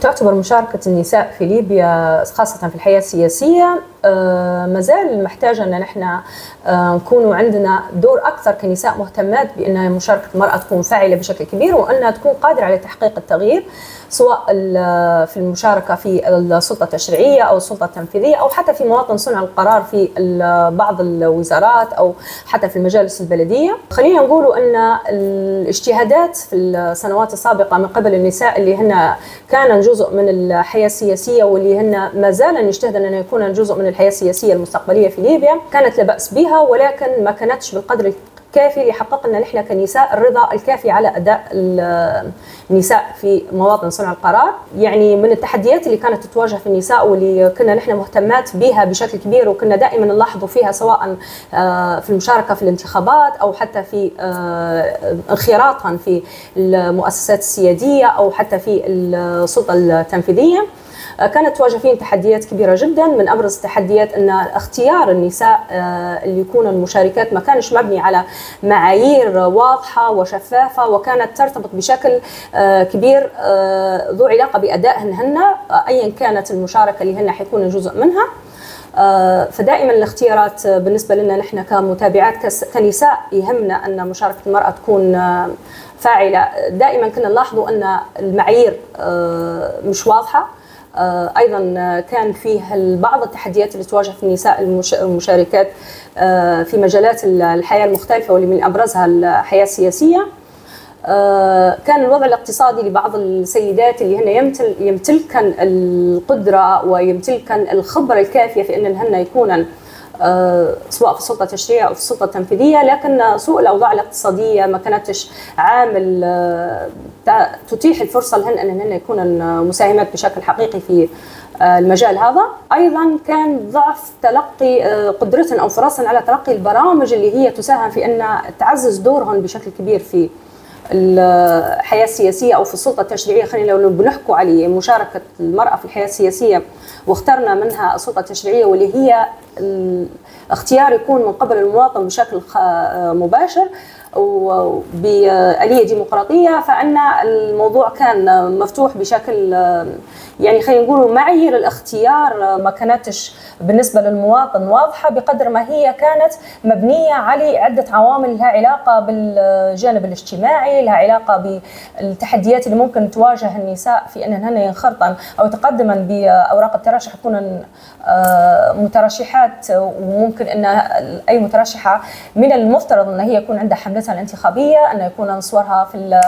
تعتبر مشاركة النساء في ليبيا خاصة في الحياة السياسية آه، ما زال محتاجة أن نحن آه، نكون عندنا دور أكثر كنساء مهتمات بأن مشاركة المرأة تكون فاعلة بشكل كبير وأنها تكون قادرة على تحقيق التغيير سواء في المشاركة في السلطة التشريعية أو السلطة التنفيذية أو حتى في مواطن صنع القرار في بعض الوزارات أو حتى في المجالس البلدية. خلينا نقول أن الاجتهادات في السنوات السابقة من قبل النساء اللي هن كان جزء من الحياة السياسية واللي هن ما زال يجتهد أن يكون جزء من الحياة السياسية المستقبلية في ليبيا كانت لا بأس بها ولكن ما كانتش بالقدر الكافي ليحقق لنا نحن كنساء الرضا الكافي على أداء النساء في مواطن صنع القرار، يعني من التحديات اللي كانت تتواجه في النساء واللي كنا نحن مهتمات بها بشكل كبير وكنا دائما نلاحظ فيها سواء آه، في المشاركة في الانتخابات أو حتى في آه، انخراطها في المؤسسات السيادية أو حتى في السلطة التنفيذية. آه، كانت تواجه فيهم تحديات كبيرة جدا. من أبرز التحديات أن اختيار النساء آه، اللي يكونوا المشاركات ما كانش مبني على معايير واضحة وشفافة وكانت ترتبط بشكل آه، كبير ذو علاقة بأدائهن هن ايا كانت المشاركة اللي هن حيكون جزء منها. فدائما الاختيارات بالنسبة لنا نحن كمتابعات كنساء يهمنا أن مشاركة المرأة تكون فاعلة. دائما كنا نلاحظوا أن المعايير مش واضحة. آه، أيضا كان فيه بعض التحديات اللي تواجه في النساء المشاركات آه، في مجالات الحياة المختلفة واللي من أبرزها الحياة السياسية. آه، كان الوضع الاقتصادي لبعض السيدات اللي هن يمتل يمتلكن القدرة ويمتلكن الخبرة الكافية في إن هن يكونن آه، سواء في السلطة التشريعية أو في السلطة التنفيذية لكن سوء الأوضاع الاقتصادية ما كانتش عامل آه، تتيح الفرصة لهن انهن يكونن مساهمات بشكل حقيقي في آه، المجال هذا. أيضا كان ضعف تلقي قدرتهم أو فرصهم على تلقي البرامج اللي هي تساهم في أن تعزز دورهم بشكل كبير في الحياة السياسية أو في السلطة التشريعية خلينا لو بنحكوا عليه مشاركة المرأة في الحياة السياسية واخترنا منها السلطة التشريعية واللي هي الاختيار يكون من قبل المواطن بشكل مباشر وبآلية ديمقراطية فأن الموضوع كان مفتوح بشكل يعني خلينا نقول معايير الاختيار ما كانتش بالنسبة للمواطن واضحة بقدر ما هي كانت مبنية على عدة عوامل لها علاقة بالجانب الاجتماعي لها علاقة بالتحديات اللي ممكن تواجه النساء في أنهن ينخرطن أو يتقدمن بأوراق الترشح يكون آه، مترشحات وممكن أن أي مترشحة من المفترض أن هي يكون عندها حملتها الانتخابية أن يكون صورها في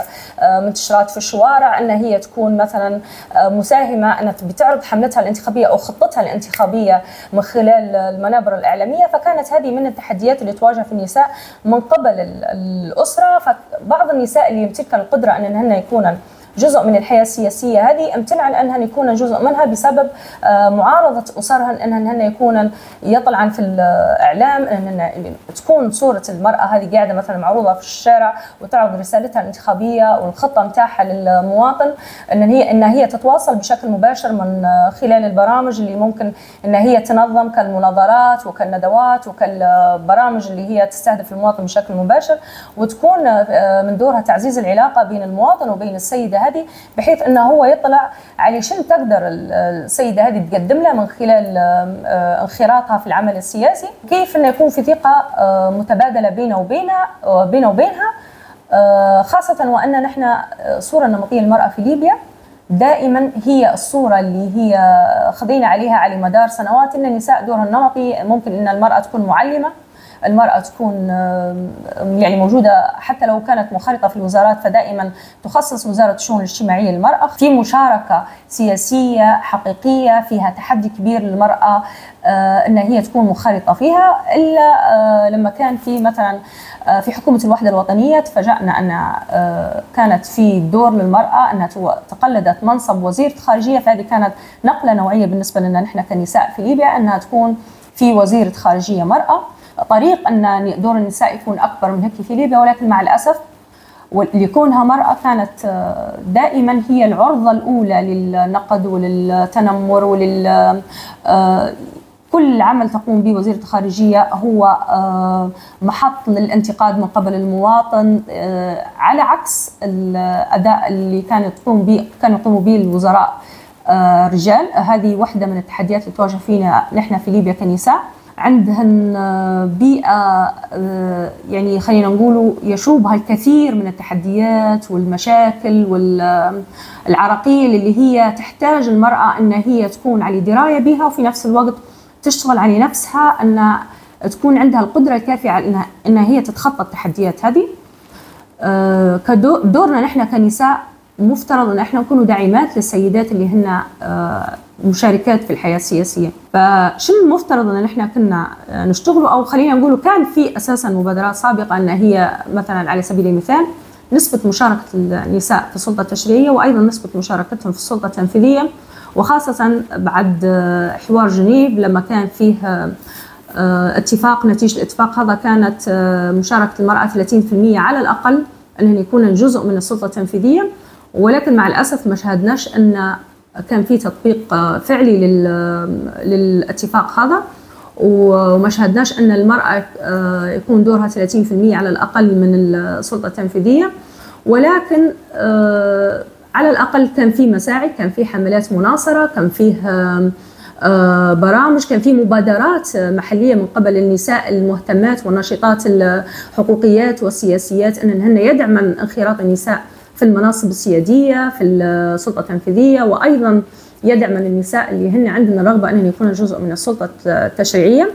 المنتشرات في الشوارع أن هي تكون مثلا آه، مساهمة أن بتعرض حملتها الانتخابية أو خطتها الانتخابية من خلال المنابر الإعلامية. فكانت هذه من التحديات اللي تواجه في النساء من قبل الأسرة. فبعض النساء اللي يمتلكن القدرة أنهن يكونن جزء من الحياة السياسية هذه أمتنع أنهن يكون جزء منها بسبب آه، معارضة أسرهن أنهن يكونن يطلعن في الإعلام أنهن تكون صورة المرأة هذه قاعدة مثلا معروضة في الشارع وتعرض رسالتها الانتخابية والخطة نتاعها للمواطن أن هي إن هي تتواصل بشكل مباشر من خلال البرامج اللي ممكن إن هي تنظم كالمناظرات وكالندوات وكالبرامج اللي هي تستهدف المواطن بشكل مباشر وتكون آه، من دورها تعزيز العلاقة بين المواطن وبين السيدة هذه بحيث إنه هو يطلع على شنو تقدر السيدة هذه تقدم له من خلال آه، انخراطها في العمل السياسي كيف إنه يكون في ثقة آه، متبادلة بينه وبينها بينه وبينها. آه، خاصة وأن نحن صوره نمطيه للمرأة في ليبيا دائما هي الصورة اللي هي خذينا عليها على مدار سنوات إن النساء دورها النمطي ممكن إن المرأة تكون معلمة. المرأة تكون يعني موجودة حتى لو كانت منخرطة في الوزارات فدائما تخصص وزارة الشؤون الاجتماعية للمرأة في مشاركة سياسية حقيقية فيها تحدي كبير للمرأة آه، إن هي تكون منخرطة فيها. إلا آه، لما كان في مثلا آه، في حكومة الوحدة الوطنية تفاجأنا أن كانت في دور للمرأة أنها تقلدت منصب وزيرة خارجية فهذه كانت نقلة نوعية بالنسبة لنا نحن كنساء في ليبيا أنها تكون في وزيرة خارجية مرأة. طريق أن دور النساء يكون أكبر من هيك في ليبيا ولكن مع الأسف لكونها مرأة كانت آه، دائما هي العرضة الأولى للنقد وللتنمر ولل آه، كل عمل تقوم به وزيرة الخارجية هو آه، محط للانتقاد من قبل المواطن على عكس الأداء اللي كانت تقوم به كانوا يقوموا به الوزراء رجال. هذه واحدة من التحديات اللي تواجه فينا نحن في ليبيا كنساء. عندهن بيئة يعني خلينا نقولوا يشوبها الكثير من التحديات والمشاكل والعراقيل اللي هي تحتاج المرأة أن هي تكون على دراية بها وفي نفس الوقت تشتغل على نفسها إن تكون عندها القدرة الكافية على انها إنها هي تتخطى التحديات هذه. آه، كدورنا نحن كنساء مفترض أن إحنا نكون داعمات للسيدات اللي هن آه، مشاركات في الحياة السياسية. فشو المفترض أن إحنا كنا نشتغلوا أو خلينا نقول كان في أساسا مبادرات سابقة أن هي مثلا على سبيل المثال نسبة مشاركة النساء في السلطة التشريعية وأيضا نسبة مشاركتهم في السلطة التنفيذية وخاصة بعد حوار جنيف لما كان فيه آه، اتفاق نتيجة الاتفاق هذا كانت آه، مشاركة المرأة 30% على الأقل أنهن يكون جزء من السلطة التنفيذية. ولكن مع الأسف ما شاهدناش أن كان في تطبيق آه، فعلي للاتفاق هذا وما شاهدناش أن المرأة يكون دورها 30% على الأقل من السلطة التنفيذية. ولكن على الأقل كان في مساعي كان في حملات مناصرة كان فيه آه، برامج كان في مبادرات محلية من قبل النساء المهتمات والناشطات الحقوقيات والسياسيات انهن يدعمن انخراط النساء في المناصب السيادية في السلطة التنفيذية وأيضا يدعمن النساء اللي هن عندنا رغبه انهن يكونوا جزء من السلطة التشريعية.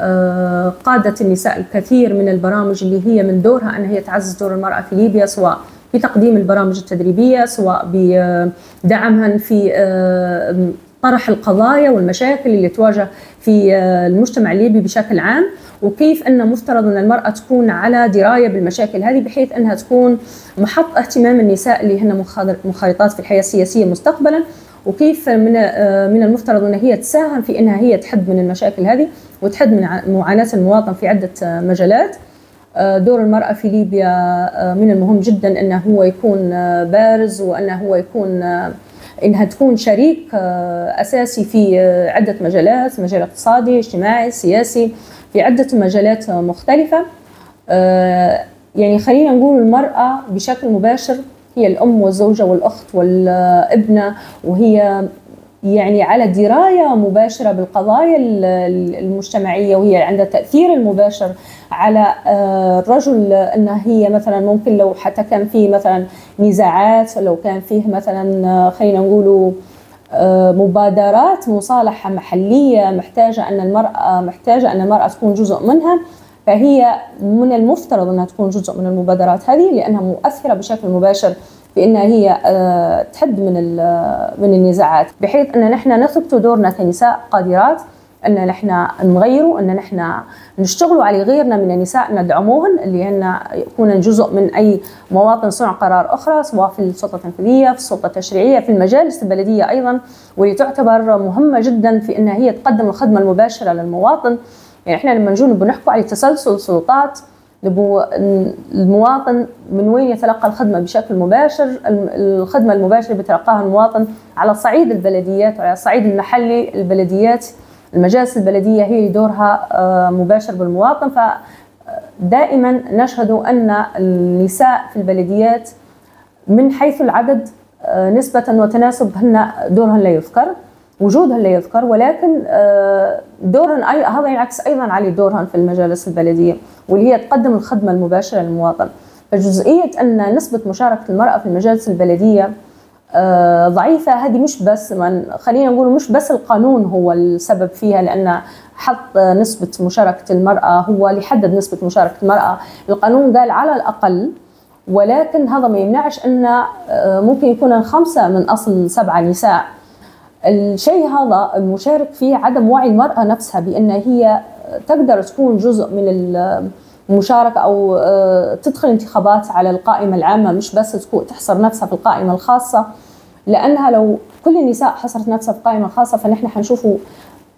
آه، قادت النساء الكثير من البرامج اللي هي من دورها أنها هي تعزز دور المرأة في ليبيا سواء بتقديم البرامج التدريبية سواء بدعمها في آه، طرح القضايا والمشاكل اللي تواجه في آه، المجتمع الليبي بشكل عام. وكيف أن مفترض أن المرأة تكون على دراية بالمشاكل هذه بحيث أنها تكون محط اهتمام النساء اللي هن منخرطات في الحياة السياسية مستقبلا وكيف من آه، من المفترض أن هي تساهم في أنها هي تحد من المشاكل هذه وتحد من معاناة المواطن في عدة مجالات. آه، دور المرأة في ليبيا آه، من المهم جدا أنه هو يكون آه، بارز وأنه هو يكون إنها تكون شريك أساسي في عدة مجالات مجال اقتصادي اجتماعي سياسي في عدة مجالات مختلفة. يعني خلينا نقول المرأة بشكل مباشر هي الأم والزوجة والأخت والابنة وهي يعني على دراية مباشرة بالقضايا المجتمعية وهي عندها تأثير المباشر على آه، الرجل إنها هي مثلا ممكن لو حتى كان في مثلا نزاعات لو كان فيه مثلا آه، خلينا نقولوا آه، مبادرات مصالحة محلية محتاجة أن المرأة محتاجة أن المرأة تكون جزء منها فهي من المفترض أنها تكون جزء من المبادرات هذه لأنها مؤثرة بشكل مباشر بأنها هي تحد من من النزاعات. بحيث أن نحن نثبت دورنا كنساء قادرات أن نحن نغيروا أن نحن نشتغلوا على غيرنا من النساء ندعموهن اللي هن يكون جزء من أي مواطن صنع قرار أخرى سواء في السلطة التنفيذية في السلطة التشريعية في المجالس البلدية أيضا. واللي تعتبر مهمة جدا في انها هي تقدم الخدمة المباشرة للمواطن. يعني إحنا لما نجون بنحكوا على تسلسل سلطات المواطن من وين يتلقى الخدمة بشكل مباشر؟ الخدمة المباشرة بيتلقاها المواطن على صعيد البلديات وعلى الصعيد المحلي البلديات. المجالس البلدية هي دورها آه، مباشر بالمواطن. فدائما نشهد أن النساء في البلديات من حيث العدد آه، نسبة وتناسب هن دورهن لا يذكر. وجودهن لا يذكر ولكن آه، دورهن هذا ينعكس أيضا على دورهن في المجالس البلدية واللي هي تقدم الخدمة المباشرة للمواطن. فجزئية أن نسبة مشاركة المرأة في المجالس البلدية آه، ضعيفة هذه مش بس من خلينا نقول مش بس القانون هو السبب فيها لأن حط نسبة مشاركة المرأة هو اللي حدد نسبة مشاركة المرأة. القانون قال على الأقل ولكن هذا ما يمنعش أن آه، ممكن يكون خمسة من أصل سبعة نساء. الشيء هذا المشارك فيه عدم وعي المرأة نفسها بأن هي تقدر تكون جزء من المشاركة أو آه، تدخل انتخابات على القائمة العامة مش بس تحصر نفسها في القائمة الخاصة. لأنها لو كل النساء حصرت نفسها في القائمة الخاصة فنحن حنشوفوا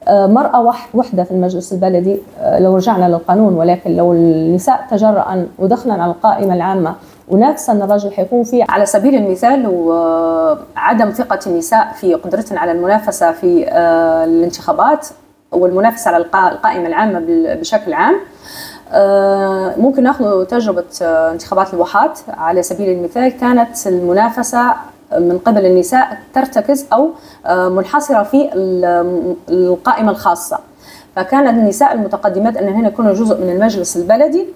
آه، مرأة وحدة في المجلس البلدي آه، لو رجعنا للقانون. ولكن لو النساء تجرأن ودخلن على القائمة العامة ونافسا الرجل حيكون فيه على سبيل المثال وعدم ثقة النساء في قدرتهن على المنافسة في الانتخابات والمنافسة على القائمة العامة بشكل عام. ممكن نأخذ تجربة انتخابات الواحات. على سبيل المثال كانت المنافسة من قبل النساء ترتكز أو منحصرة في القائمة الخاصة. فكان النساء المتقدمات انهن يكونوا جزء من المجلس البلدي.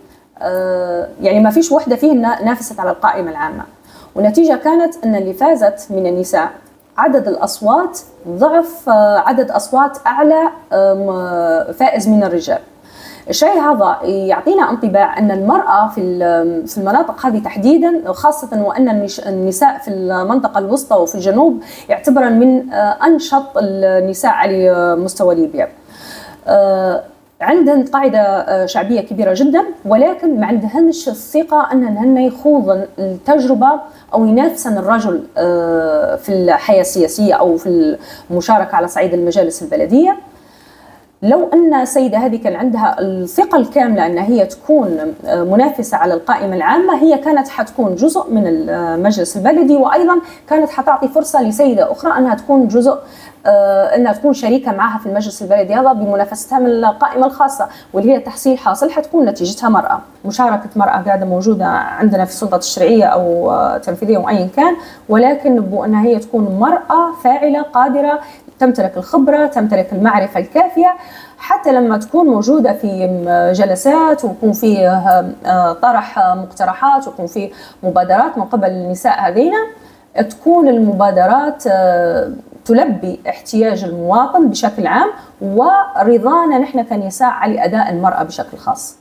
يعني ما فيش وحدة فيهن نافست على القائمة العامة والنتيجه كانت أن اللي فازت من النساء عدد الأصوات ضعف عدد أصوات أعلى فائز من الرجال الشيء هذا يعطينا انطباع أن المرأة في في المناطق هذه تحديدا خاصة وأن النساء في المنطقة الوسطى وفي الجنوب يعتبرن من أنشط النساء على مستوى ليبيا. عندهن قاعدة شعبية كبيرة جدا ولكن ما عندهنش الثقة أنهن يخوضن التجربة أو ينافسن الرجل في الحياة السياسية أو في المشاركة على صعيد المجالس البلدية. لو أن السيدة هذه كان عندها الثقة الكاملة أن هي تكون منافسة على القائمة العامة هي كانت حتكون جزء من المجلس البلدي وأيضا كانت حتعطي فرصة لسيدة أخرى أنها تكون جزء إنها تكون شريكة معها في المجلس البلدي هذا بمنافستها من القائمة الخاصة واللي هي تحصيل حاصل حتكون نتيجتها مرأة، مشاركة مرأة قاعدة موجودة عندنا في السلطة التشريعية أو التنفيذيه أو ايا كان ولكن نبغى إنها هي تكون مرأة فاعلة قادرة تمتلك الخبرة تمتلك المعرفة الكافية حتى لما تكون موجودة في جلسات ويكون في طرح مقترحات ويكون في مبادرات من قبل النساء هذين تكون المبادرات تلبي احتياج المواطن بشكل عام ورضانا نحن كنساء على أداء المرأة بشكل خاص.